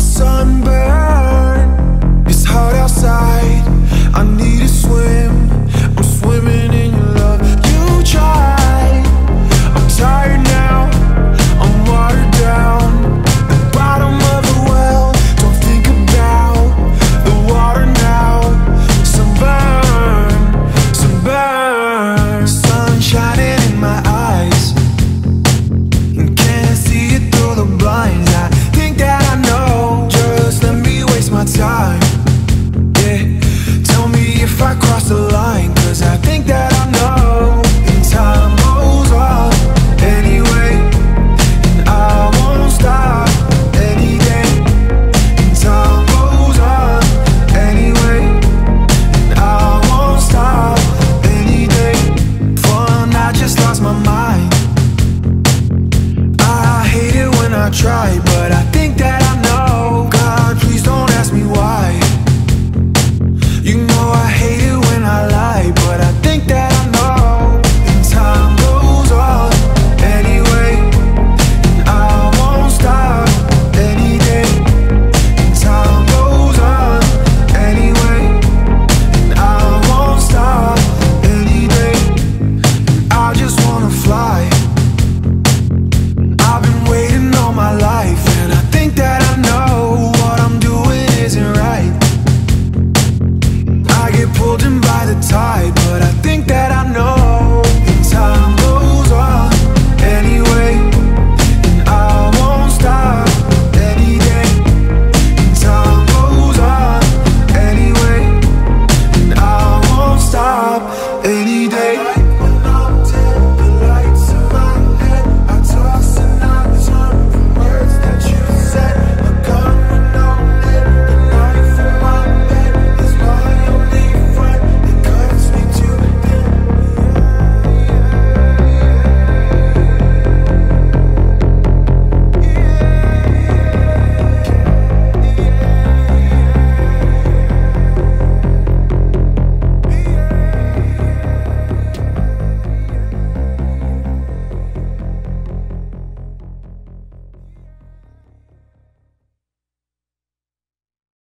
sunburn. It's hot outside. I need to swim. I'm swimming in your love. You tried. I'm tired now. I'm watered down. Bottom of the well. Don't think about the water now. Sun shining in my eyes. Can't see it through the blinds. My time. tight, but I